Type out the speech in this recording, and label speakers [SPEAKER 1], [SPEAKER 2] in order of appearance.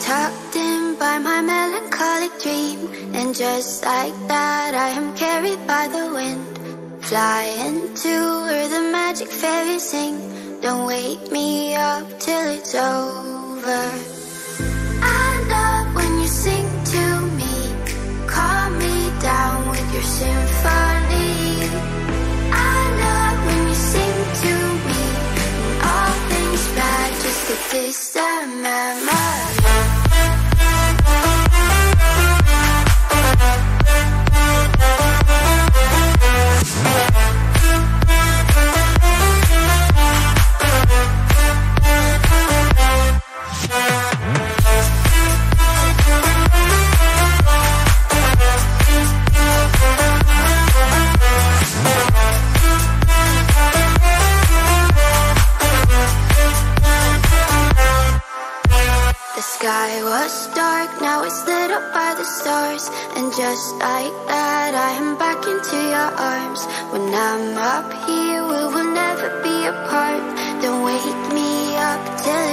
[SPEAKER 1] tucked in by my melancholic dream And just like that I am carried by the wind. Flying to where the magic fairies sing. Don't wake me up till it's over. I love when you sing to me. Calm me down with your symphony. I love when you sing to me. When all things bad just a distant memory The sky was dark, now it's lit up by the stars. And just like that, I am back into your arms. When I'm up here, we will never be apart. Don't wake me up till